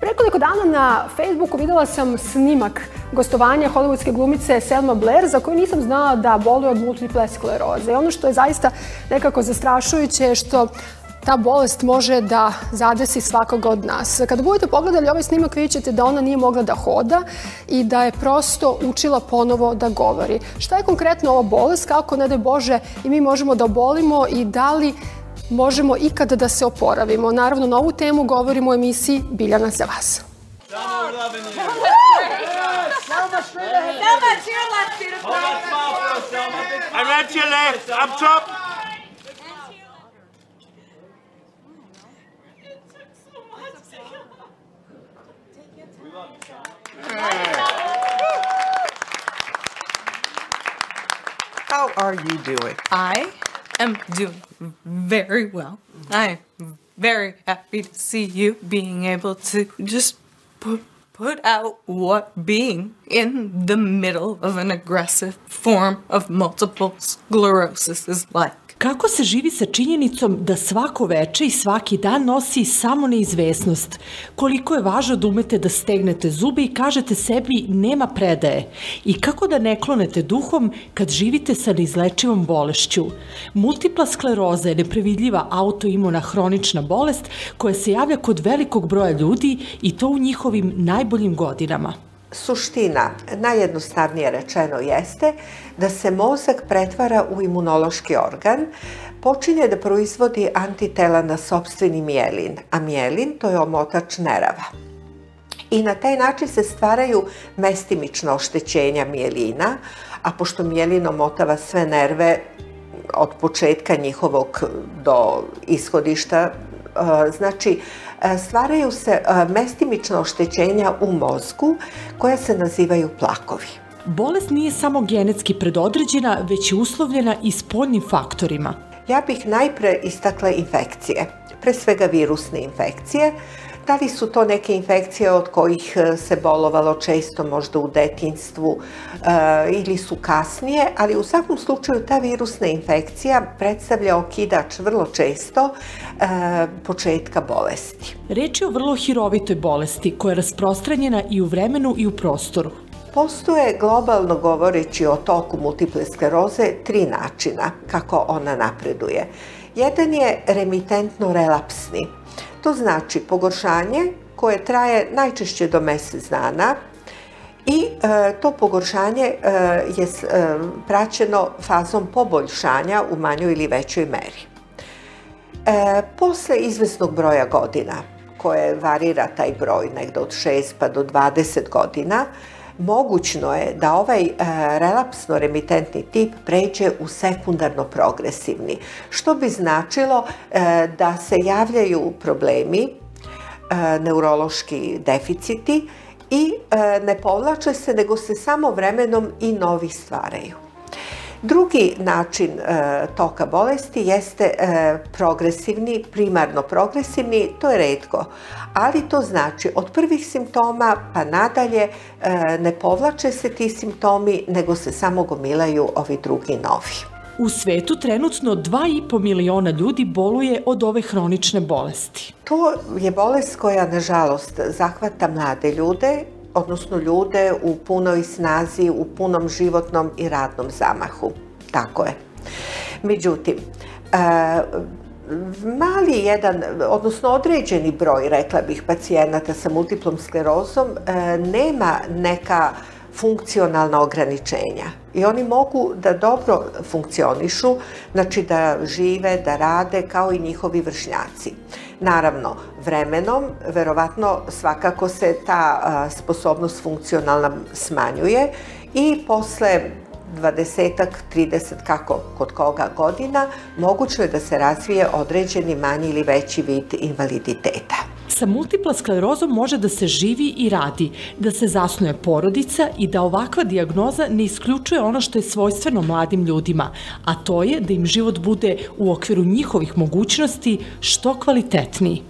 Prekoliko dana na Facebooku videla sam snimak gostovanja hollywoodske glumice Selma Blair za koju nisam znala da boluje od multiple skleroze. Ono što je zaista nekako zastrašujuće je što ta bolest može da zadesi svakog od nas. Kada budete pogledali ovaj snimak, vidjet ćete da ona nije mogla da hoda i da je prosto učila ponovo da govori. Šta je konkretno ova bolest, kako, ne daj Bože, i mi možemo da obolimo i da li možemo ikada da se oporavimo. Naravno, na ovu temu govorimo u emisiji Biljana za vas. How are you doing? I am doing very well. I am very happy to see you being able to just put, put out what being in the middle of an aggressive form of multiple sclerosis is like. Kako se živi sa činjenicom da svako veče i svaki dan nosi samo neizvesnost? Koliko je važno da umete da stegnete zube i kažete sebi nema predaje? I kako da ne klonete duhom kad živite sa neizlečivom bolešću? Multipla skleroza je neprevidljiva autoimuna hronična bolest koja se javlja kod velikog broja ljudi i to u njihovim najboljim godinama. Suština, najjednostavnije rečeno, jeste da se mozak pretvara u imunološki organ, počinje da proizvodi antitela na sobstveni mijelin, a mijelin to je omotač nerava. I na taj način se stvaraju mestimična oštećenja mijelina, a pošto mijelin omotava sve nerve od početka njihovog do ishodišta, znači stvaraju se mestimična oštećenja u mozgu koja se nazivaju plakovi. Bolest nije samo genetski predodređena, već je uslovljena i spoljnim faktorima. Ja bih najpre istakla infekcije, pre svega virusne infekcije, da li su to neke infekcije od kojih se bolovalo često možda u detinstvu e, ili su kasnije, ali u svakom slučaju ta virusna infekcija predstavlja okidač vrlo često e, početka bolesti. Reč je o vrlo hirovitoj bolesti koja je rasprostranjena i u vremenu i u prostoru. Postoje globalno govoreći o toku multiple skleroze tri načina kako ona napreduje. Jedan je remitentno-relapsni, to znači pogoršanje koje traje najčešće do mjesec dana i e, to pogoršanje e, je e, praćeno fazom poboljšanja u manjoj ili većoj meri. Posle izvesnog broja godina, koje varira taj broj negde od 6 pa do 20 godina, mogućno je da ovaj relapsno remitentni tip pređe u sekundarno progresivni, što bi značilo da se javljaju problemi, neurološki deficiti i ne povlače se, nego se samo vremenom i novi stvaraju. Drugi način toka bolesti jeste progresivni, primarno progresivni, to je redko, ali to znači od prvih simptoma pa nadalje ne povlače se ti simptomi, nego se samo gomilaju ovi drugi novi. U svetu trenutno 2,5 miliona ljudi boluje od ove hronične bolesti. To je bolest koja, nažalost, zahvata mlade ljude, odnosno ljude u punoj snazi, u punom životnom i radnom zamahu. Tako je. Međutim, mali jedan, odnosno određeni broj, rekla bih, pacijenata sa multiplom sklerozom nema neka funkcionalna ograničenja i oni mogu da dobro funkcionišu, znači da žive, da rade kao i njihovi vršnjaci. Naravno, vremenom, verovatno svakako se ta sposobnost funkcionalna smanjuje i posle 20 30 kako kod koga godina, moguće je da se razvije određeni manji ili veći vid invaliditeta. Sa multipla sklerozom može da se živi i radi, da se zasnuje porodica i da ovakva dijagnoza ne isključuje ono što je svojstveno mladim ljudima, a to je da im život bude u okviru njihovih mogućnosti što kvalitetniji.